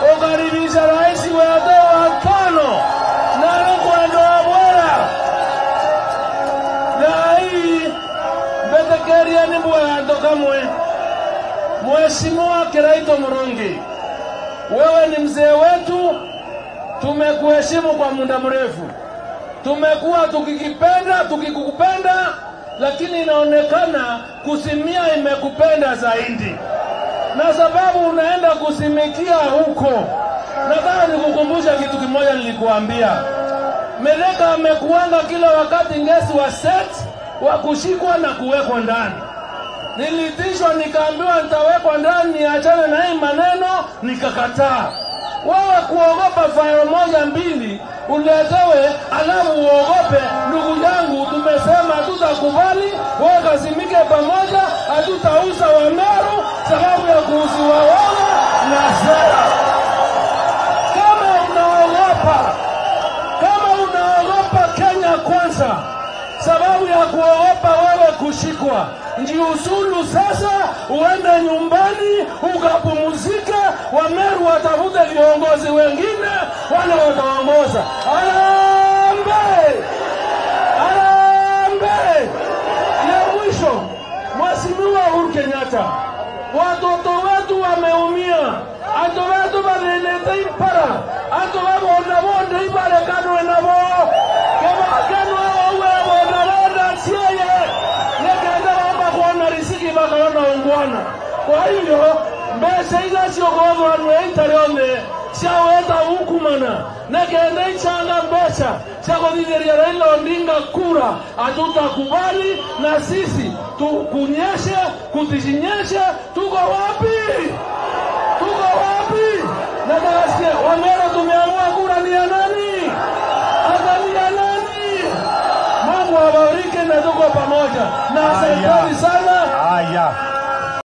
kukaribisha rais wa doa tano nalo kwa ndoa bora. Na hii mbetekeria ni bwanto kamwe. Mheshimiwa Kiraito Murungi, wewe ni mzee wetu, tumekuheshimu kwa muda mrefu, tumekuwa tukikipenda tukikupenda, lakini inaonekana kusimia imekupenda zaidi na sababu unaenda kusimikia huko. Nataka nikukumbusha kitu kimoja nilikuambia. Meleka amekuanga kila wakati ngesi wa set wa kushikwa na kuwekwa ndani. Nilitishwa nikaambiwa nitawekwa ndani niachane na hii maneno, nikakataa. Wewe kuogopa failo moja mbili uletewe, alafu uogope. Ndugu yangu, tumesema hatutakubali wewe kasimike pamoja, hatutauza Wameru sababu ya kuuziwa wewe na sera. Kama unaogopa kama unaogopa Kenya kwanza, sababu ya kuogopa wewe kushikwa, njiusulu sasa, uende nyumbani ukapumzike. Wameru watafute viongozi wengine, wale wataongoza. Arambe, arambe. Ya mwisho, Mheshimiwa Uhuru Kenyatta, watoto wetu wameumia, anto wetu balelete ipara, anto babonda bonde ibarekanwe navo kebakenwe owe bonda bonda sieye. Nekenda bamba kuona risiki vakaona ungwana. Kwa hivyo mbese iza siogothwanwe itarionde hukumana ukumana nekenda ichanga mbesa cia kuthithiria Raila Odinga kura, hatutakubali na sisi tukunyeshe kutijinyeshe. Tuko wapi? Tuko wapi? na sikia, Wamera tumeamua kura ni ya nani? Hata ni ya nani? Mungu awabariki na tuko pamoja na serikali sana. Haya.